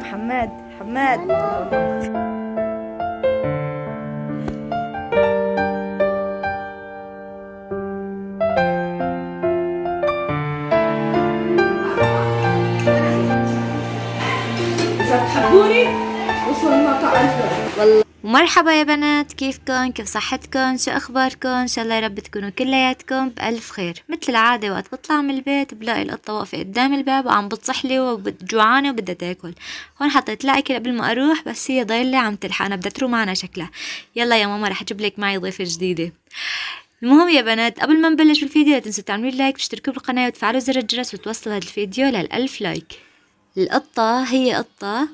محمد حماد إذا بتحبوني وصلوا المقطع ألف ومرحبا يا بنات كيفكن كيف صحتكن شو اخباركن إن شاء الله يا رب تكونوا كلياتكم بألف خير. مثل العادة وقت بطلع من البيت بلاقي القطه واقفه قدام الباب وعم بتصح لي وجوعانة وبدها تاكل. هون حطيت لها أكل قبل ما أروح بس هي ضايلة عم تلحقنا بدها تروح معنا شكلها. يلا يا ماما رح أجيب لك معي ضيفة جديدة. المهم يا بنات قبل ما نبلش بالفيديو لا تنسوا تعملوا لايك وتشتركوا بالقناة وتفعلوا زر الجرس وتوصلوا هذا الفيديو للألف لايك. القطة هي قطة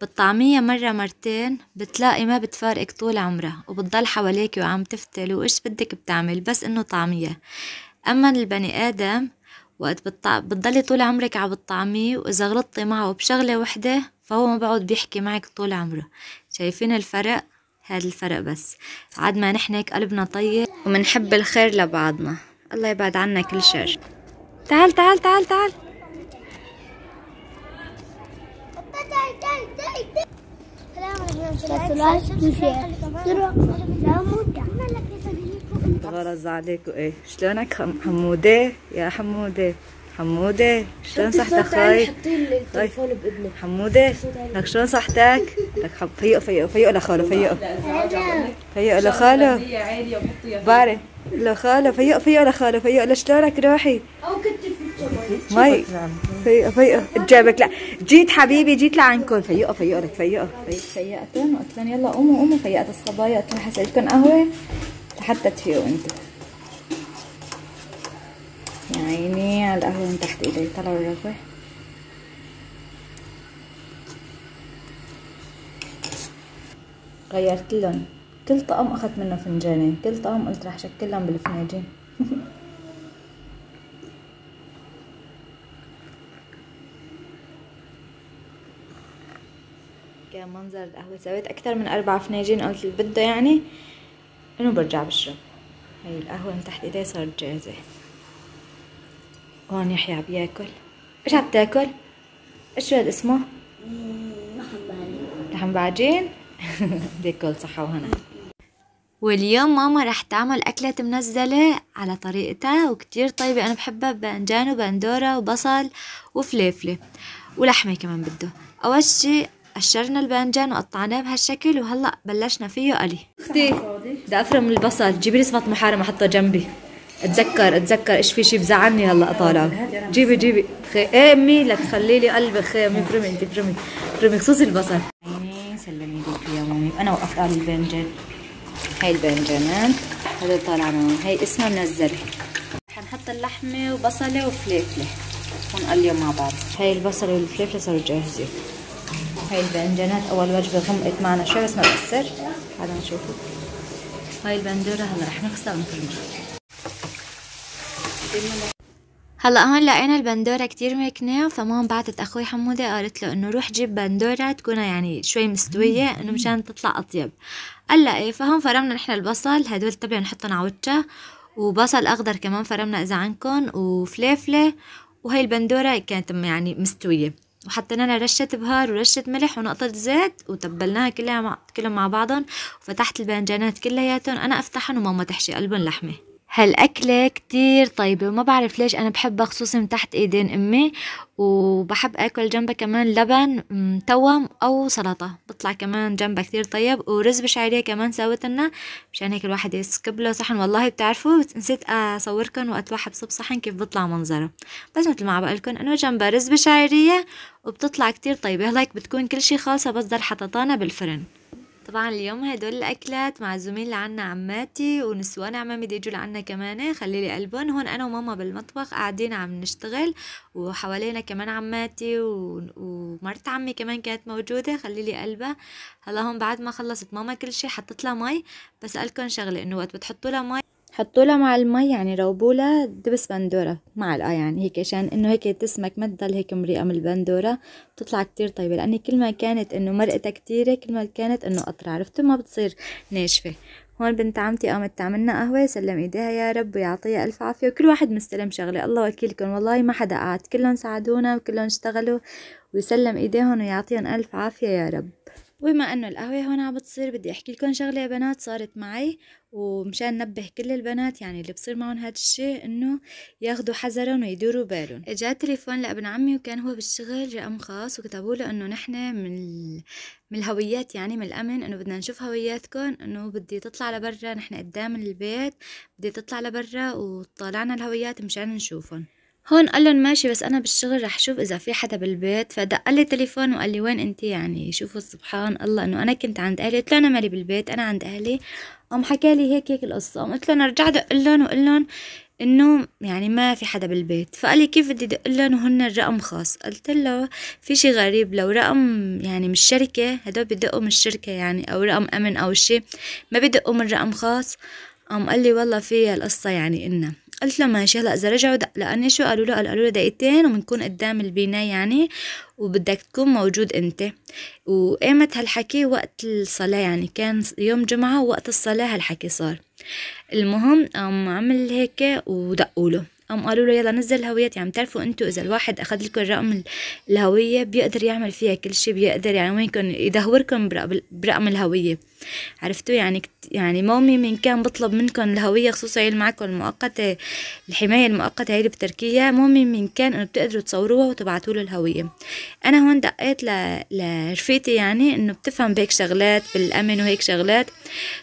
بتطعميها مرة مرتين بتلاقي ما بتفارقك طول عمرها وبتضل حواليك وعم تفتل وإيش بدك بتعمل؟ بس إنه طعميها. أما البني آدم وقت بتطع... بتضلي طول عمرك عم بتطعميه وإذا غلطتي معه بشغلة وحدة فهو ما بقعد بيحكي معك طول عمره. شايفين الفرق؟ هذا الفرق بس. عاد ما نحن قلبنا طيب ومنحب الخير لبعضنا. الله يبعد عنا كل شر تعال تعال تعال تعال. غرز عليك وايه شلونك حم- حمودة؟ يا حمودة. حمودة شلون صحتك؟ خاي التليفون بإذنك. حمودة لك شلون صحتك؟ لك حب فيقوا فيقوا فيقوا لخاله فيقوا فيقوا لخاله. باري. لخاله فيقوا فيقوا لخاله فيقوا لشلونك روحي؟ أو كنت في الجمال مي فيقوا فيقوا جابك. لا جيت حبيبي جيت لعنكم فيقوا فيقوا لك فيقوا فيق- فيقتن وقلت لهم يلا قوموا قوموا. فيقت الصبايا. قلت لهم حسوي لكم قهوة؟ لحتى تفيقوا أنتوا. يا عيني على القهوة من تحت ايدي. طلعوا الرغوة. غيرت لهم. كل طقم أخذت منه فنجانين. كل طقم قلت رح شكلهم بالفناجين. منظر القهوة سويت أكثر من أربع فناجين قلت اللي بده يعني إنه برجع بشرب. هي القهوة من تحت إيدي صارت جاهزة. هون يحيى عم ياكل. إيش عم تاكل؟ إيش هاد اسمه؟ لحم بعجين؟ بدك كل صحة وهنا. واليوم ماما رح تعمل أكلة منزلة على طريقتها وكتير طيبة. أنا بحبها بأنجان وبندورة وبصل وفليفلة ولحمة كمان بده. أول شي قشرنا الباذنجان وقطعناه بهالشكل وهلأ بلشنا فيه قلي. أختي بدي أفرم البصل. جيبي لي صفات محارم أحطها جنبي. أتذكر أتذكر. إيش في شي بزعلني هلأ اطالع جيبي جيبي. خي إيه أمي لا تخلي لي قلبك خي أمي فرمي انت فرمي فرمي خصوصي البصل. عيني سلمي لك يا مامي. أنا وقفت على الباذنجان هاي الباذنجانات هذا طالع معهم هاي اسمها منزله حنحط اللحمة وبصلة وفليفلة. ونقليهم مع بعض. هاي البصل والفليفلة صاروا جاهزين. هاي الباذنجانات أول وجبة غمقت معنا شوي بس ما بأثر هذا نشوفه. هاي البندوره هلا رح نغسلها ونفرمها هلا هون لقينا البندورة كتير مكنة فماما بعتت أخوي حمودة قالت له إنه روح جيب بندورة تكون يعني شوي مستوية إنه مشان تطلع أطيب. قال لا إيه فهم فرمنا نحن البصل. هدول تبعوا نحطهم على وجهها وبصل أخضر كمان فرمنا إذا عندكم. وفليفلة. وهي البندورة كانت يعني مستوية. وحطينا لها رشة بهار ورشة ملح ونقطة زيت وتبلناها كلها مع كلهم مع بعضهم وفتحت الباذنجانات كلياتهم. أنا أفتحهم وماما تحشي قلبهم لحمة. هالأكلة كتير طيبة وما بعرف ليش أنا بحبها خصوصي من تحت إيدين أمي وبحب أكل جنبها كمان لبن متوم أو سلطة. بطلع كمان جنبها كتير طيب ورز بشعرية كمان سويتنا مشان هيك الواحد يسكب له صحن. والله بتعرفوا نسيت أصوركم وقت واحد بصب صحن كيف بطلع منظره. بس مثل ما عم بقولكم إنه جنبها رز بشعرية وبتطلع كتير طيبة. هلاك بتكون كل شي خالصة بس ضل حططانة بالفرن. طبعا اليوم هدول الأكلات معزومين لعنا عماتي ونسوان عمامي دي يجوا لعنا كمان. خلي لي قلبهم. هون أنا وماما بالمطبخ قاعدين عم نشتغل وحوالينا كمان عماتي و... ومرت عمي كمان كانت موجودة. خلي لي قلبها. هلا هون بعد ما خلصت ماما كل شي حطت لها مي. بس قالكم شغلة إنه وقت بتحطوا لها مي حطوا لها مع المي يعني روبوا لها دبس بندوره معلقه يعني هيك عشان إنه هيك تسمك ما تضل هيك مريقه من البندورة بتطلع كتير طيبة لأني كل ما كانت إنه مرقتها كتيرة كل ما كانت إنه قطره عرفتوا؟ ما بتصير ناشفة. هون بنت عمتي قامت تعملنا قهوة سلم إيديها يا رب ويعطيها ألف عافية. وكل واحد مستلم شغلة. الله وكيلكم والله ما حدا قعد. كلهم ساعدونا وكلهم اشتغلوا ويسلم إيديهم ويعطيهم ألف عافية يا رب. وبما أنه القهوة هون عم بتصير بدي أحكي لكم شغلة يا بنات صارت معي ومشان نبه كل البنات يعني اللي بصير معهم هاد الشي إنه ياخدوا حذرهم ويدوروا بالهم. إجا تليفون لابن عمي وكان هو بالشغل رقم خاص وكتبوا له إنه نحن من ال... من الهويات يعني من الأمن إنه بدنا نشوف هوياتكم إنه بدي تطلع لبرا نحن قدام البيت بدي تطلع لبرا وطلعنا الهويات مشان نشوفهم. هون قال لهم ماشي بس أنا بالشغل رح أشوف إذا في حدا بالبيت. فدق لي تليفون وقال لي وين انت؟ يعني شوفوا سبحان الله إنه أنا كنت عند أهلي. قلت له أنا مالي بالبيت أنا عند أهلي. قام حكى لي هيك هيك القصة. قام قلت له أنا رجع دق لهم وقول لهم إنه يعني ما في حدا بالبيت. فقال لي كيف بدي دق لهم وهن الرقم خاص؟ قلت له في شي غريب لو رقم يعني مش شركه هدول بدقوا من الشركة يعني أو رقم أمن أو شي ما بدقوا من رقم خاص. قام قال لي والله في القصة يعني إنه. قلت له ماشي هلا إذا رجعوا دق لأني شو قالوا له؟ قالوا له دقيقتين وبنكون قدام البناء يعني وبدك تكون موجود أنت. وقامت هالحكي وقت الصلاة يعني كان يوم جمعة ووقت الصلاة هالحكي صار. المهم قام عمل هيك ودقوا له. قام قالوا له يلا نزل الهويات يعني بتعرفوا أنتوا إذا الواحد أخذ لكم رقم الهوية بيقدر يعمل فيها كل شيء بيقدر يعني وينكم يدهوركم برقم الهوية. عرفتوا؟ يعني يعني مومي من كان بطلب منكم الهوية خصوصا هي معكم المؤقتة الحماية المؤقتة هي اللي بتركيا مومي من كان إنه بتقدروا تصوروها وتبعتوا له الهوية. أنا هون دقيت ل... لرفيقتي يعني إنه بتفهم بهيك شغلات بالأمن وهيك شغلات.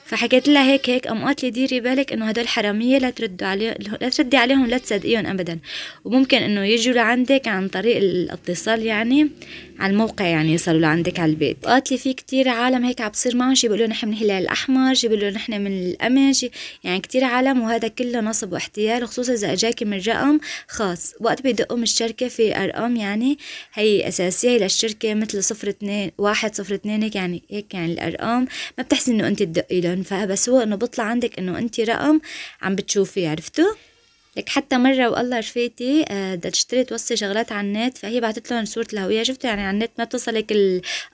فحكيت لها هيك هيك قام قالت لي ديري بالك إنه هدول حرامية لا تردوا عليهم لا تردي عليهم لا تصدقيهم ابدا. وممكن إنه يجوا لعندك عن طريق الاتصال يعني على الموقع يعني يصلوا لعندك على البيت. قالت لي في كتير عالم هيك عم بصير معهم شي بيقولوا نحن من الهلال الأحمر شي بيقولوا نحن من شي يعني كتير عالم وهذا كله نصب واحتيال خصوصا إذا اجاكي من رقم خاص. وقت بيدقوا من الشركة في أرقام يعني هي أساسية للشركه مثل صفر اثنين واحد صفر اثنين هيك يعني هيك يعني الأرقام. ما بتحسي إنه انت تدقي لهم فبس هو إنه بيطلع عندك إنه انت رقم عم بتشوفيه عرفتوا؟ لك حتى مرة والله رفيقتي آه، بدها تشتري توصي شغلات على النت فهي بعثت لهم صورة الهوية. شفتوا يعني على النت ما بتوصلك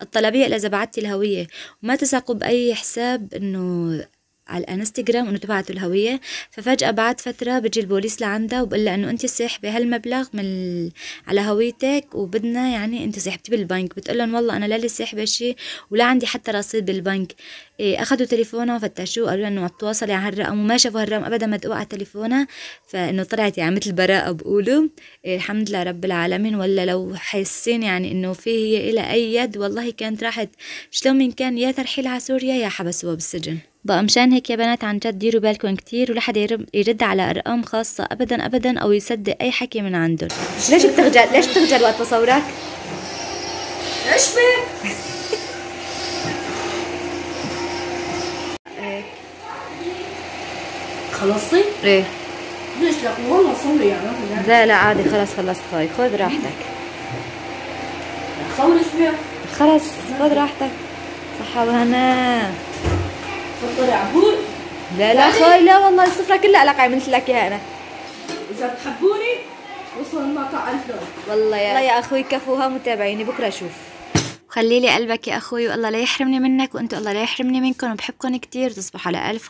الطلبية إلا إذا بعتي الهوية. وما تثقوا بأي حساب إنه على الانستغرام انه تبعتوا الهوية. ففجأة بعد فترة بيجي البوليس لعندها وبقول لها إنه أنت ساحبه هالمبلغ من ال... على هويتك وبدنا يعني أنت سحبتي بالبنك. بتقول لهم والله أنا لا لي ساحبه شيء ولا عندي حتى رصيد بالبنك. إيه أخذوا تليفونها وفتشوه قالوا إنه عم على هالرقم وما شافوا هالرقم ابدا مدقوق على تليفونها. فإنه طلعت يعني مثل براءة بقولوا إيه الحمد لله رب العالمين. ولا لو حاسين يعني إنه في هي إلى أي يد والله كانت راحت. شلون من كان يا ترحيل على سوريا يا حبسوها بالسجن بقى مشان هيك يا بنات عن جد ديروا بالكم كتير ولا حدا يرد على أرقام خاصة ابدا ابدا أو يصدق أي حكي من عندهم. ليش بتخجل ليش بتخجل وقت بصورك إيش بك؟ خلصتي؟ إيه. ليش لا؟ والله صوري يعني لا لا عادي خلاص خلصت خاي خذ راحتك. صوري بك؟ خلص خذ راحتك. صحة وهنا. تفضلي عبور؟ لا لا خاي لا والله السفرة كلها لك عملت لك اياها أنا. إذا بتحبوني وصل المقطع ألف دولار. والله يا والله يا أخوي كفوها متابعيني. بكرة أشوف. خلي لي قلبك يا أخوي والله لا يحرمني منك وانتوا الله لا يحرمني منكم وبحبكم كتير تصبحوا على ألف